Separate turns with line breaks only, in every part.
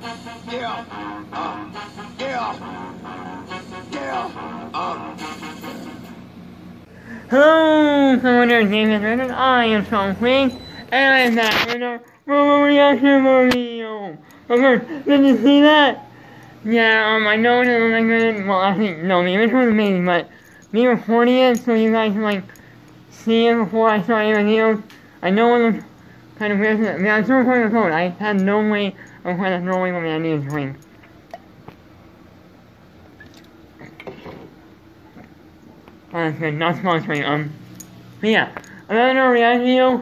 Yeah. Uh, yeah. Yeah. Uh.
Hello, someone there, James Reddit. I am Sean Queen, and I am back with a Robo reaction video. Okay, did you see that? Yeah, um, I know it doesn't like good. Well, I think, no, the image was amazing, but me recording it so you guys can, like, see it before I start any videos. I know it looks kind of weird. I mean, I'm still recording the phone. I had no way of recording the throwing when I need a drink. Oh, that's good. Not sponsoring. Um, but yeah, another reaction video.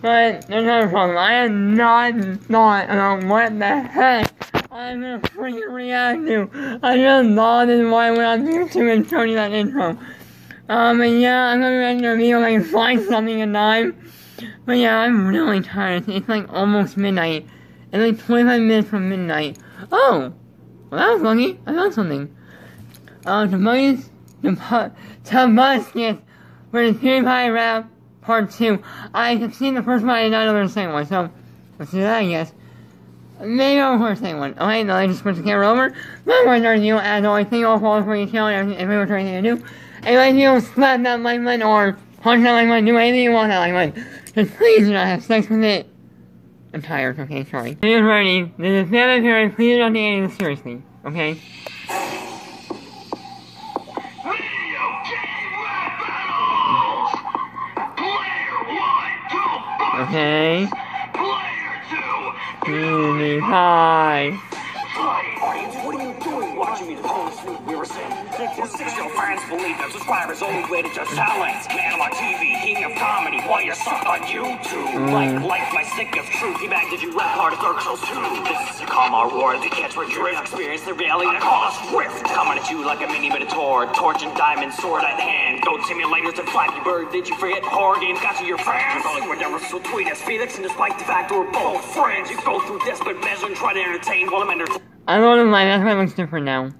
But there's another problem. I am not thought about what the heck I'm gonna freaking react to. I just thought this why I went on YouTube and showed you that intro. Um, and yeah, I'm gonna react to a video like find something in time. But yeah, I'm really tired. It's like almost midnight. It's like 25 minutes from midnight. Oh! Well, that was lucky. I found something. Uh, Tobias, Tobias, for the PewDiePie rap part 2. I have seen the first one, I did not know the second one, so let's do that, I guess. Maybe I'll record the second one. Oh, wait, no, I just switched the camera over. My words are you, as always, thank you all for your channel and for anything I do. Anyway, you slap that like button or punch that like button, do anything you want that like button. Just please do not have sex with it. I'm tired, okay, sorry. Video's ready. This is Family Perry, please do not take anything seriously, okay?
Video game rap battles! Player one, two,
Okay.
Player two,
PewDiePie.
What are you doing watching me pull this new Weirson? Your six-year fans believe that subscribers only way to just talents. Man on TV, king of comedy, why you suck on YouTube? Mm. Like, like my stick of truth, you back did you rap hard at Dark Souls 2? This is your karma roar, the catch where drift. Experience the reality that cause rift. Coming at you like a mini minotaur, torch and diamond sword at hand. Goat simulators and Flappy Bird, did you forget horror games got you your friends? Calling were never so tweet as Felix, and despite the fact we're both friends, you go through desperate measure and try to entertain while I'm entertaining.
I don't know why that's why it looks different now.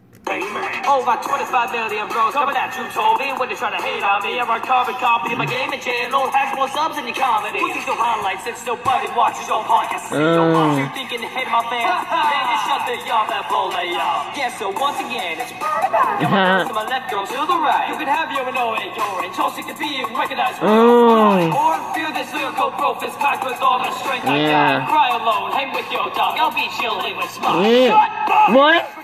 Over 25 million bros coming at you, Toby. When they try to hate on me, I'm a carbon copy of my gaming channel. Has more subs in your comedy. Pussies no highlights, it's no buddy watches your podcast. Don't uh. watch you thinking to hit my fans. Man, just shut the y'all that bull y'all. Yeah, so once again, it's Coming to my left, go to the right. You can have your know it, your and choosing to be recognized.
Oh.
Or feel this lyrical growth is packed with all the strength I got. Cry alone, hang with your dog. I'll be chilling with smart.
Yeah.
Shut up!
What?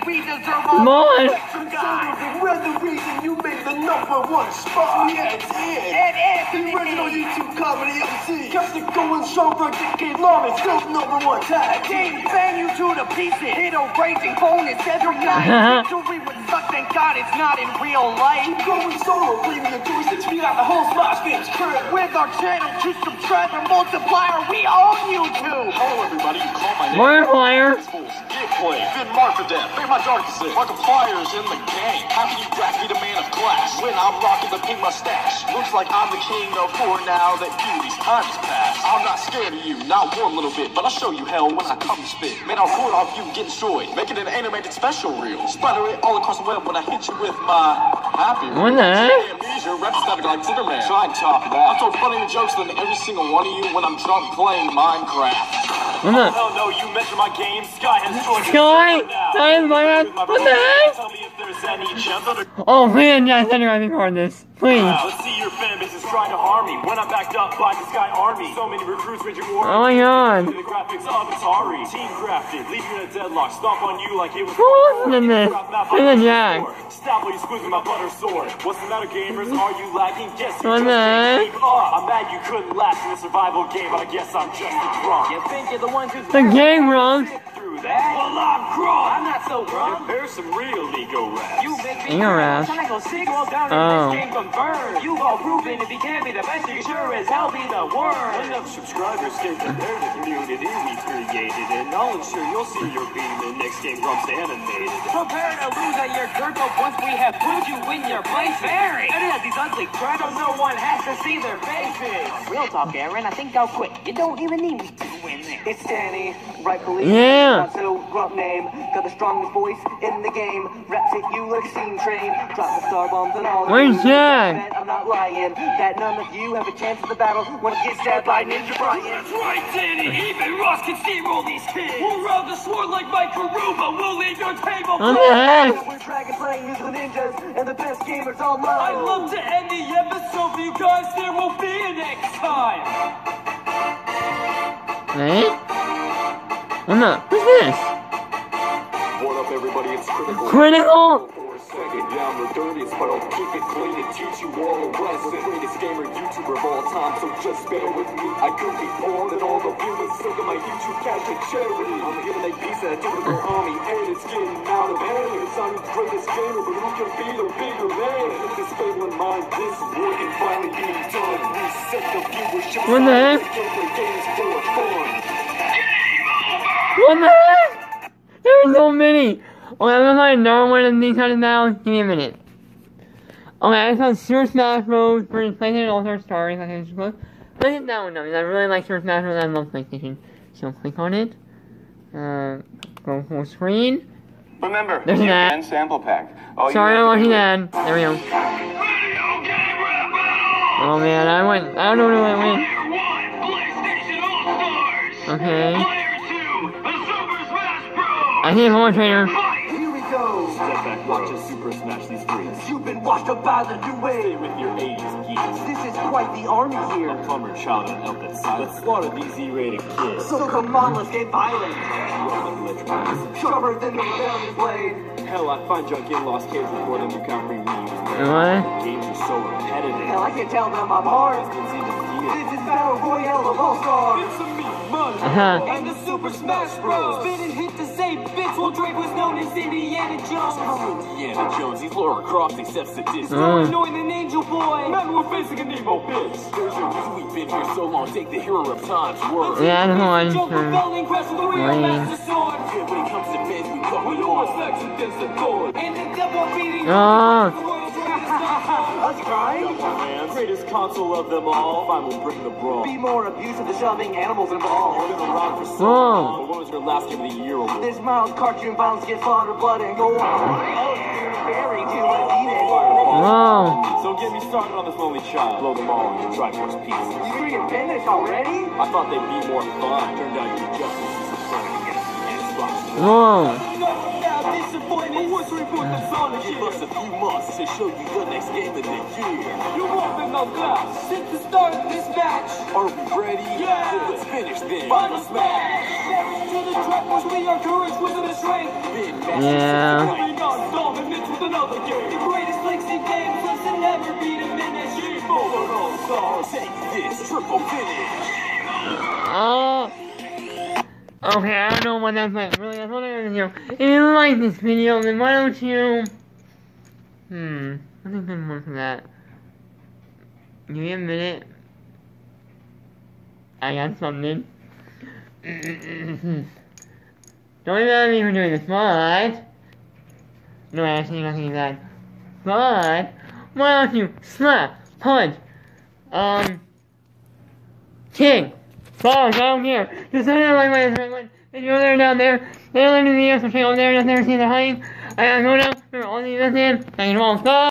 For we deserve all
What?
the guys.
We're the reason you made the number one spot. Yeah, it's it.
And
The original YouTube comedy MC. Kept it going strong for a decade long and still number one tag.
Game bang you to the pieces. Hit a raging bonus every night. Victory would suck, thank God it's not in real life.
Going solo, leaving the joy six feet out the whole Smash Games crib.
With our channel to subscribe and multiplier, we own YouTube.
Hello, everybody. You call my name.
Markiplier.
Fools, Get play. Finn Marfadef. Pay my darkest sin. Markiplier's in the game. How can you grasp me the man of class when I'm rocking the pink mustache? Looks like I'm the king of four now that beauty's time has passed. I'm not scared of you, not one little bit, but I'll show you hell when I come to spit. Man, I'll record off you get destroyed. Make it an animated special reel. Splatter it all across the web when I hit you with my happy
What the heck?
Amnesia, rep static like Tinderman. Try and top that. I've told funnier jokes than every single one of you when I'm drunk playing Minecraft.
What the?
Oh, Hell no, you measure my game. Sky has joined
Sky? Sky is my man? What the heck?
Tell me if there's any chance that
Oh, please, yes, anyway, record this. Please.
Let's see your fan base is trying to harm me when I'm backed up by the Sky Army. So many recruits raging war.
Oh my god.
The graphics of Atari. Team crafted, leave you in a deadlock. Stomp on you like it was.
Who else in this? In the jack.
Stop while you squeezing my butter sword. What's the matter, gamers? Are you lagging? Guess you
What
just
the
can't
heck?
keep up. I'm mad you couldn't last in a survival game, but I guess I'm just a drunk.
You think you're the one who's
The game wrong.
Through that. Well, I'm drunk. I'm not so drunk. There's some real ego raps.
You make me
You're right.
Can I go six all down
Oh.
in this game confirmed? You all proven if you can't be the best, you sure as hell be the worst.
Enough subscribers can compare the community we created, and I'll ensure you'll see your beam in next game Grumps animated.
Prepare to lose at your turbo once we have put you in your place. Very. And at these ugly crap, no one has to see their faces. Real talk, Arin. I think I'll quit. You don't even need me to win this. It's Danny, rightfully.
Yeah.
Not so grunt name. Got the strongest voice in the game. Raps at you like steam train. Drop the Starbombs and all.
Where's
you.
Jack?
Bet I'm not lying. That none of you have a chance at the battle when it gets stabbed by Ninja Brian.
That's right, Danny. Even Ross can steamroll these kids. We'll round the sword like Mike Karuba. We'll leave your table
What the heck?
We're dragon playing as the ninjas and the best gamers online.
I'd love to end the episode for you guys. There will be a next time.
Wait. What the? Who's this?
What up, everybody? It's critical.
Critical?
For a second, yeah, I'm the dirtiest, but I'll keep it clean and teach you all a lesson. The greatest gamer YouTuber of all time, so just bear with me. I could be born and all the viewers sick of my YouTube cash and charity. I'm giving a piece of typical army, and it's getting out of hand. I'm the greatest gamer, but who can be the bigger man? With this fable in mind, this war can finally be
What the heck?
Gameplay games for fun.
What the heck? There's so many. Okay, I'm gonna find another one of these kind of now. Give me a minute. Okay, I saw Super Smash Bros. for PlayStation All Star Stories. I it's close. Look at that one because I really like Super Smash Bros. I love PlayStation. So click on it. Uh, go full screen.
Remember,
There's an ad.
sample pack. All
Sorry, I'm watching that. There we go. Oh man, I went. I don't know where I went.
Player one, PlayStation All Stars.
Okay.
Player two, the Super Smash Bros.
I need a horse trainer.
Washed up by the new
Stay with your 80s geeks.
This is quite the army here.
Plumber, child, and help side. Let's slaughter these E-rated kids.
So come on, let's get violent. Sharper than the rebellion blade.
Hell, I find junk in lost kids before them become free weeds.
What?
Games are so repetitive.
Hell, I can tell them I'm hard.
It's even here.
This is Battle Royale of All Stars.
It's a me, money.
Uh-huh.
And the Super Smash Bros. Spin and hit the same bits while Drake was known as Indiana Jones.
Indiana Jones, he's Lara Croft, except sadistic.
Uh.
Knowing an angel boy.
Remember, we're facing a Nemo bitch. There's a reason we've been here so long. Take the hero of time's word.
Yeah, that's one.
Jump
Sure.
rebelling, crash with the real master sword.
Yeah, when it comes to men, we come
We
with all
what's
facts against the Lord.
And the devil beating.
Oh.
Us crying?
Man, greatest console of them all. Fine, we'll bring the brawl.
Be more abusive to shoving animals involved.
Been around for so
Whoa.
long. When was your last game of the year award?
This Miles cartoon violence gets slaughter, blood, and gore. Oh, you're buried to a demon.
Whoa.
So get me started on this lonely child. Blow them all in your Triforce pieces.
You freaking finished already?
I thought they'd be more fun. Turned out you just this is fun against the Xbox.
Whoa.
Now disappointed. What's report the Sonic
Give us a few months to show you the next game of the year.
You won't been no glass since the start of this match.
Are we ready?
Yeah.
Then Let's finish then.
Final smash. To the track was we are courage within a strength.
Been matched
Yeah.
Moving on, dominant with another game. The greatest links in games, let's never be diminished. Game over all stars.
Take this triple finish.
Oh. Okay, I don't know what that's like. Really, that's what I'm gonna do. If you like this video, then why don't you... Hmm. I think there's more for that. Give me a minute. I got something. don't even know me for doing this, but... No, I actually, nothing of that. But... Why don't you slap, punch, um... King! Balls, I don't care. Just send it like my. If you're there down there, they let me the answer over there, down there, see the hiding. I gotta go now. Remember, all these, that's it. Thank you all.